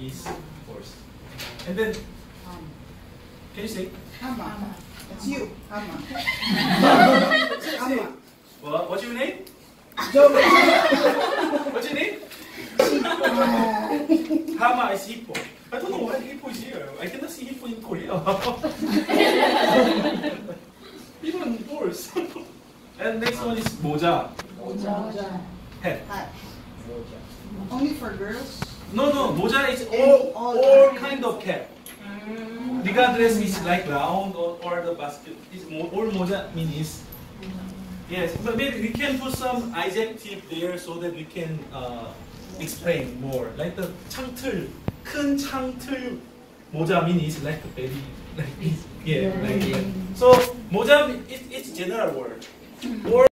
is horse. And then, Um, can you say? Ama. It's you. Ama. Say, Ama. Well, what's your name? Joey. What's your name? Hama is hippo. I don't know why hippo is here. I cannot see hippo in Korea. Even horse. and next one is moja. Hat. Hi. Only for girls? No, no, moja is Any- all, all all kinds. kind of cap. Regardless is like round or, or the basket. Is mo, all moja means yes, but maybe we can put some adjective there so that we can uh, explain more. Like the 창틀, 큰 창틀 모자 means like very like this. Yeah, like that. So 모자 it, it's general word. Or